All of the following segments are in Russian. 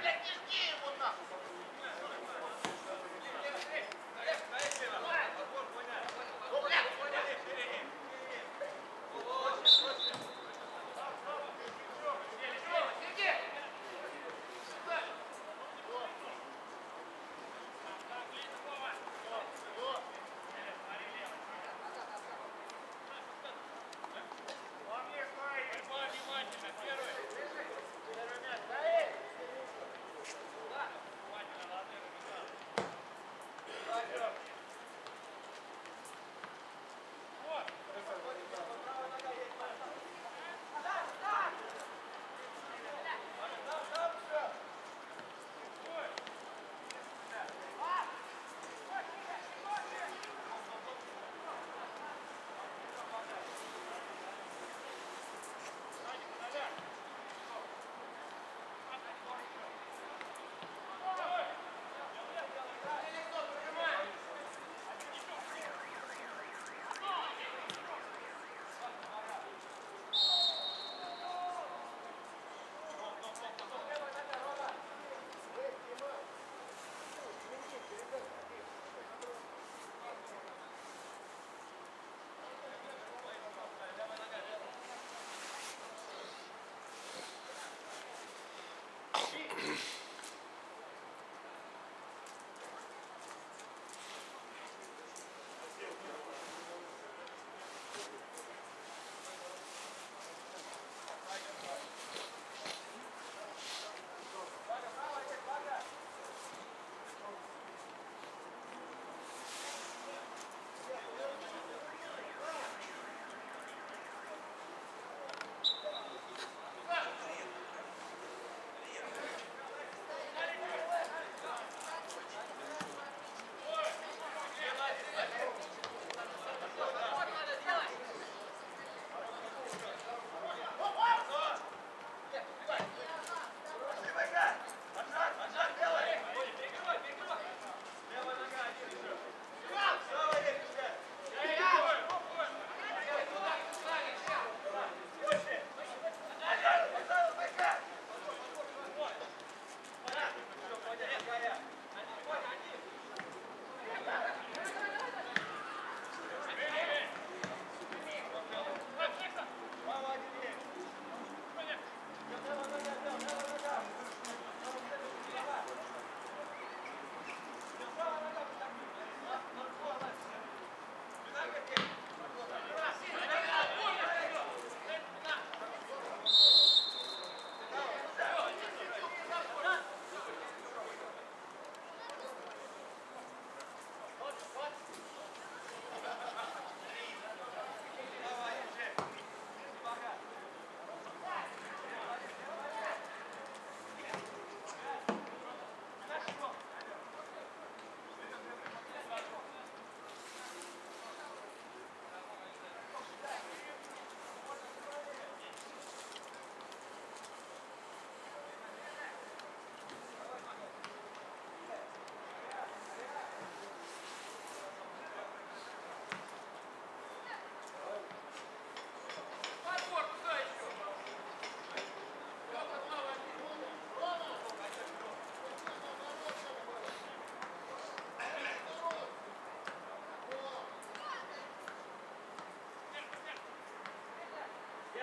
блядь, не жди его нахуй!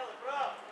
Bravo, bravo.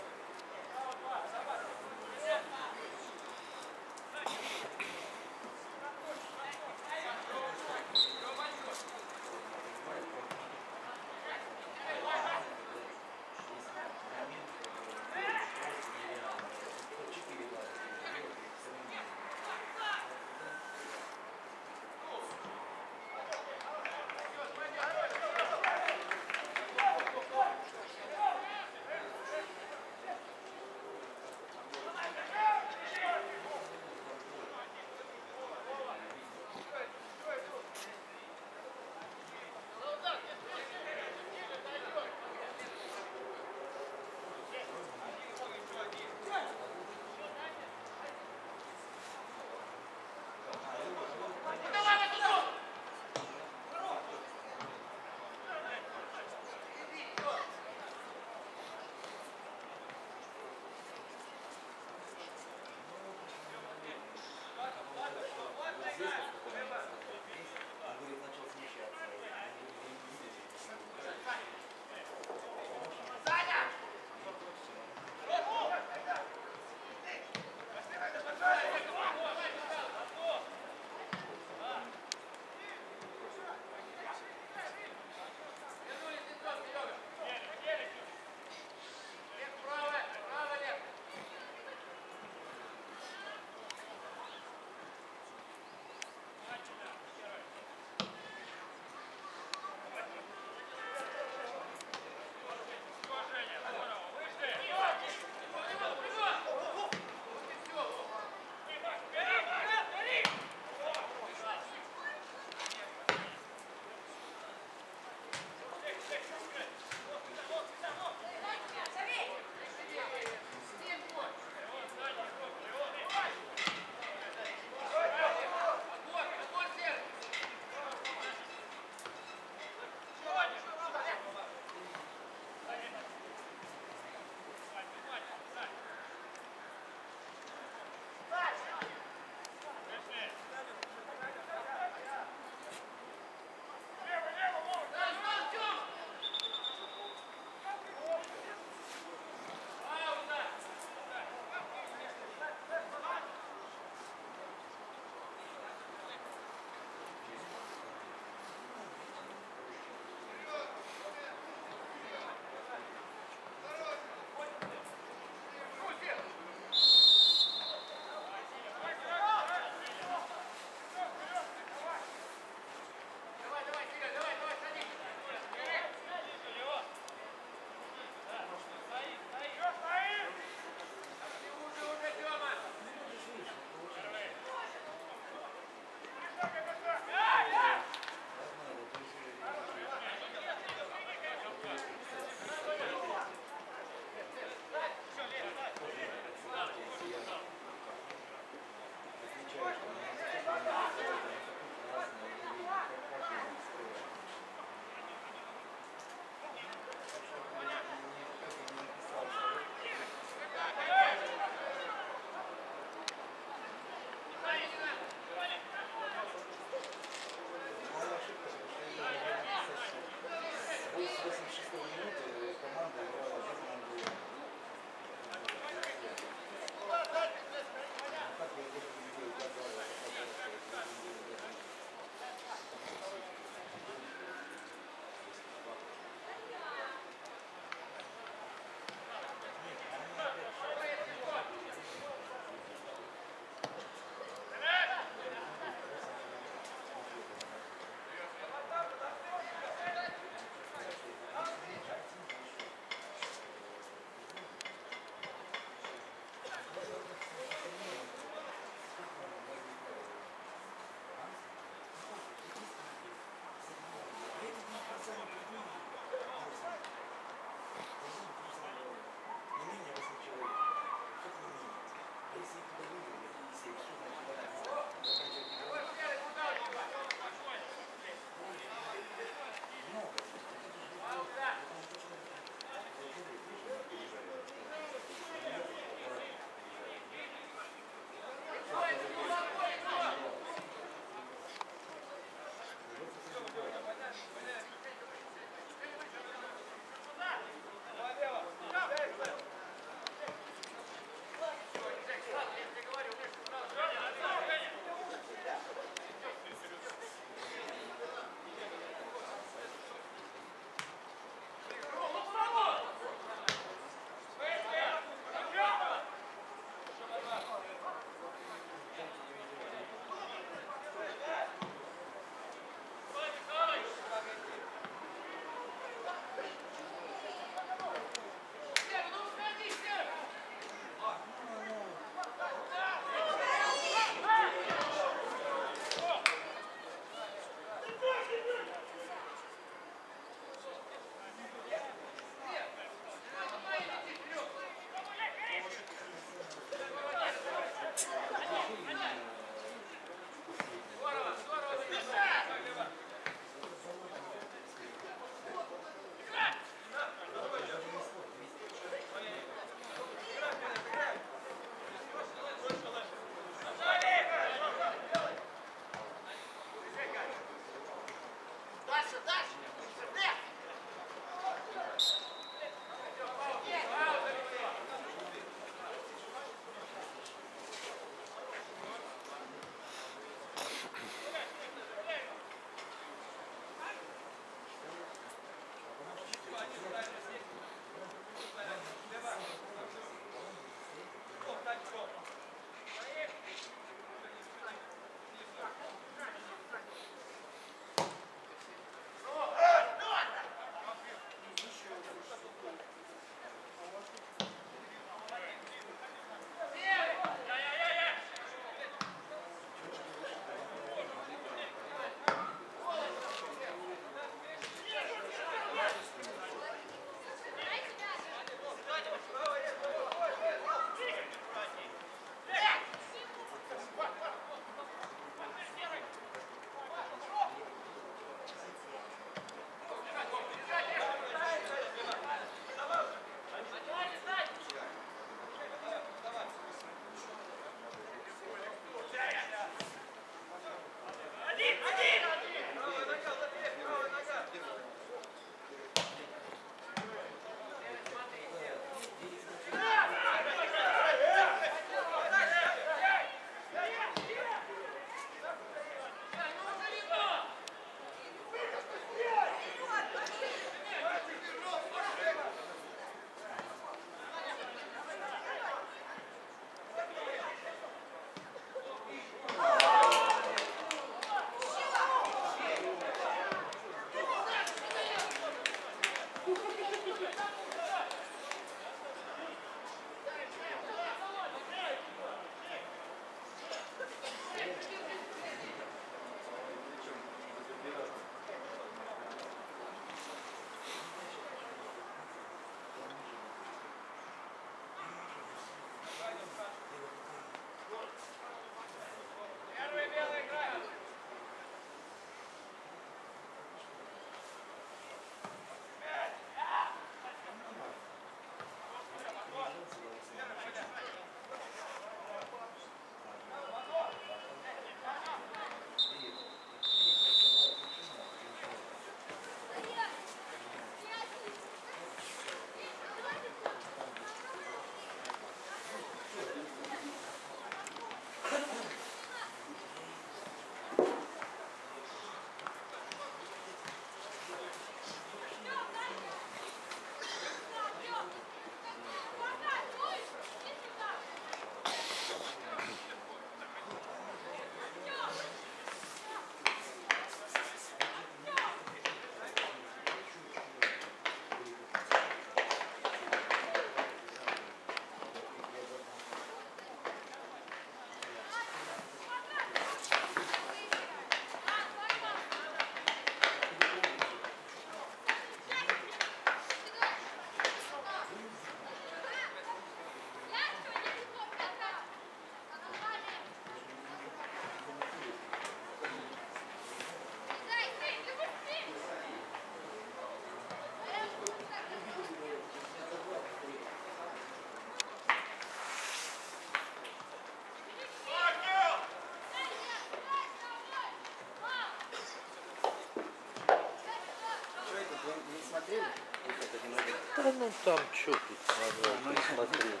Ну там что тут надо посмотреть.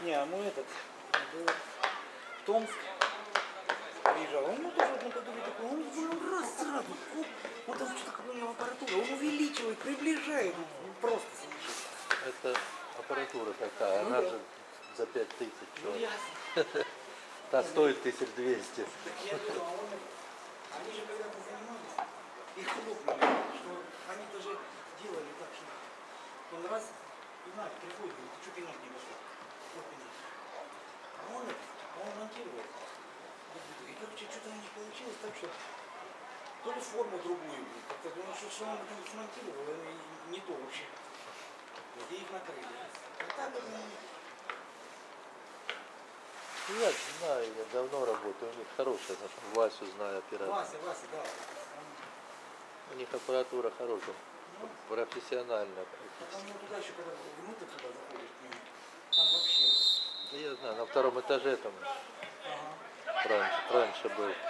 Не, а мой этот был в Томск приезжал. Он ну, тоже вот наподобие такой, он, он раз сразу, оп, вот там что-то у него аппаратура, он увеличивает, приближает, ну, просто сумасшедший. Это аппаратура такая, Ну она да. же за пять тысяч. Ну. Та стоит 1200. Так я а он, они же когда-то занимались, их хлопнули, что они даже делали так, что он раз, пинать приходит, говорит, ты что пинать не пошел? Вот пинать. А он это, а он монтировал. И короче, что-то них получилось так, что то ли форму другую, как-то думаю, что, что он там смонтировал, и не то вообще. Вот, и их накрыли. А так, ну, Я знаю, я давно работаю, у них хорошая, наша Васю знаю оператора. Вася, Вася, да. У них аппаратура хорошая, Ну, профессиональная. а там ну, туда еще, когда внутрь туда заходишь там вообще. Да я знаю, на втором этаже там. Раньше, раньше был.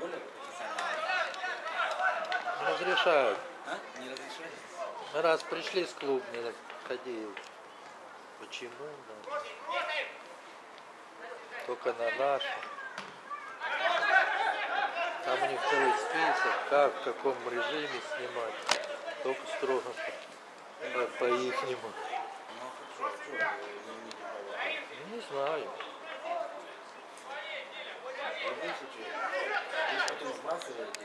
более профессиональный. Не разрешают. А? Не разрешает? Мы раз пришли с клубной, так ходил. Почему? Да. Только на нашу. Там у них целый список, как, в каком режиме снимать. Только строго по, по ихнему. Ну, не знаю. Вы потом сбрасываете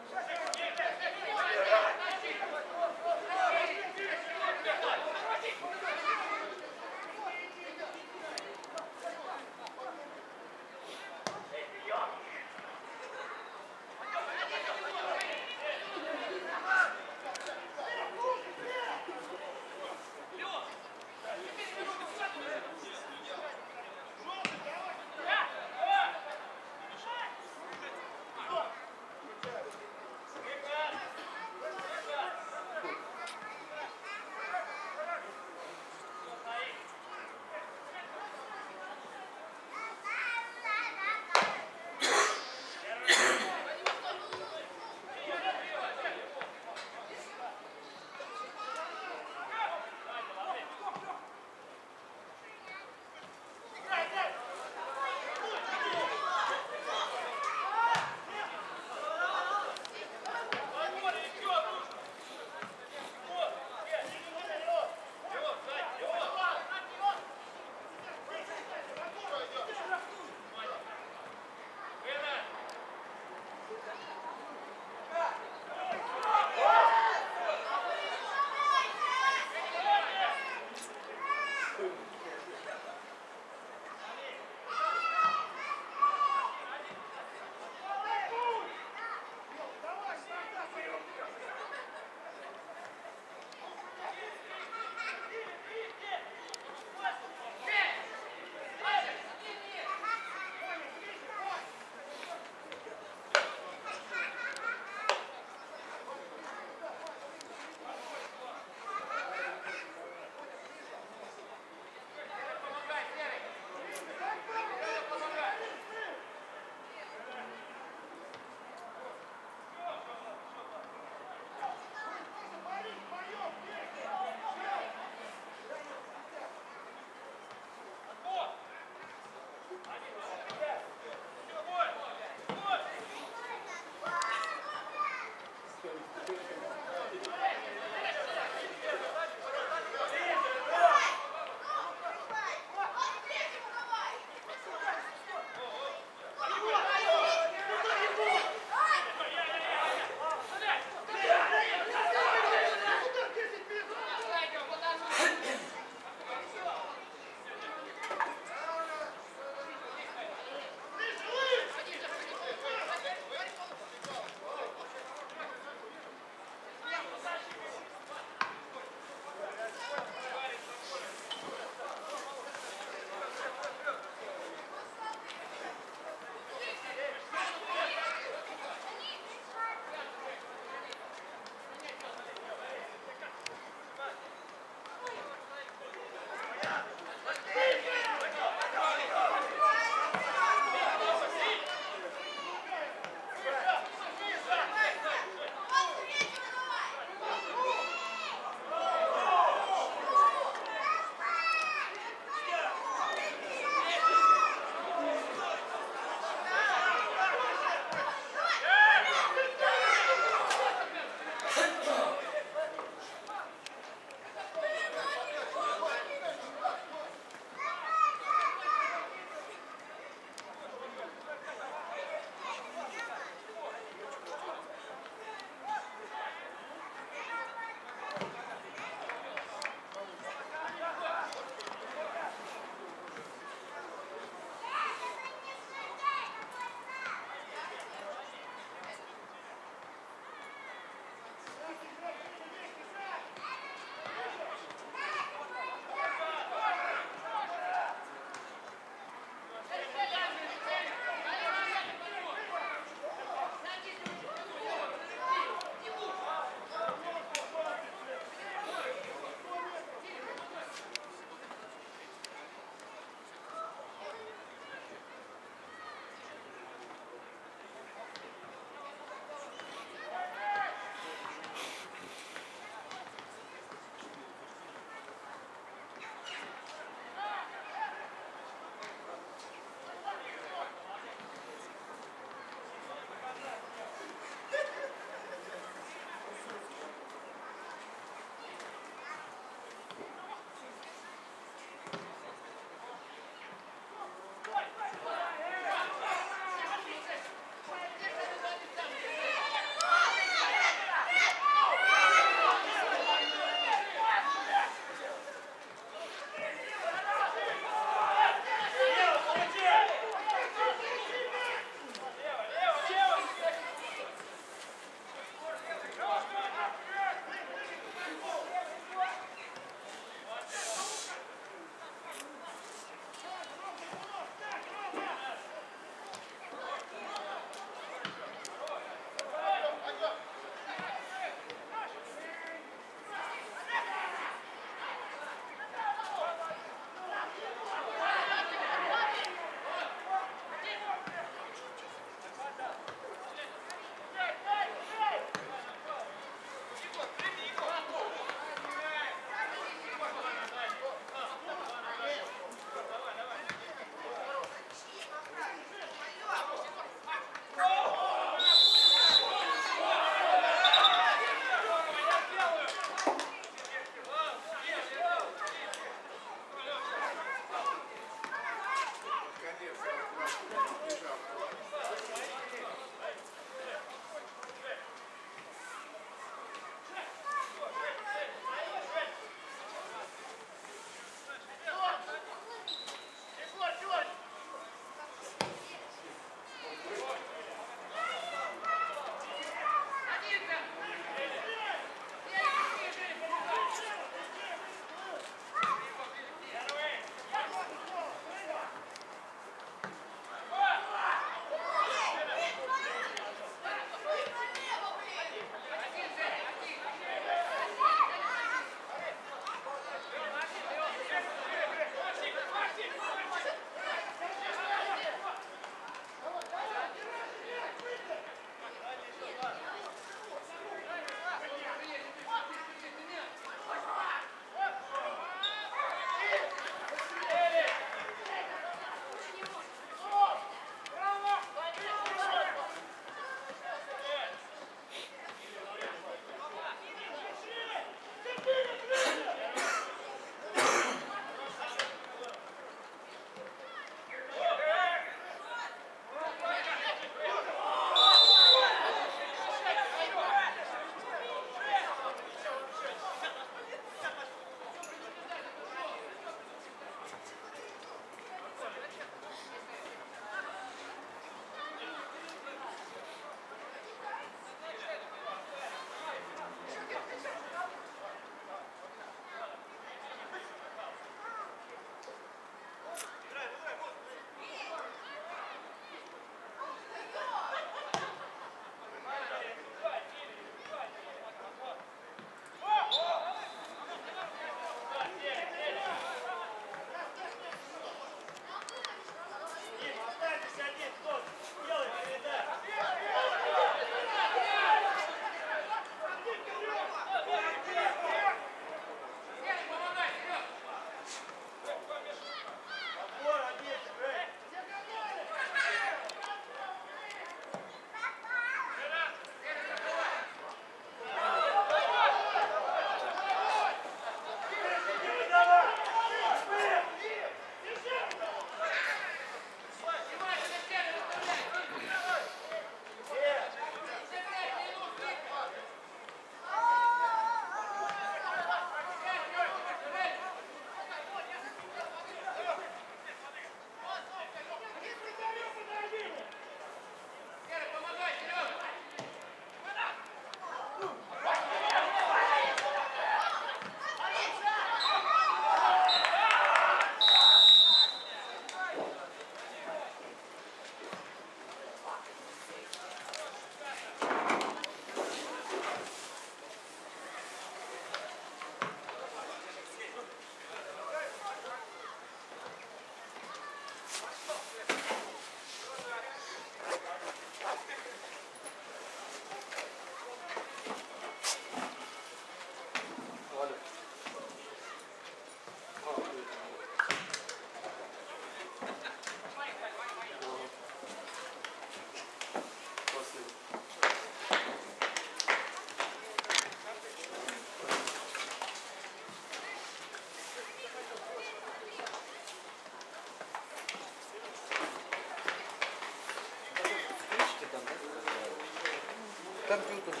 компьютер же,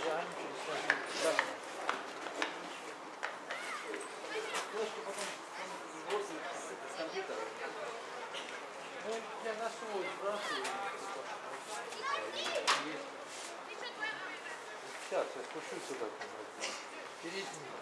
с компьютера. Ну, я на свой сбрасываю. Сейчас я спущусь сюда. Перед ним.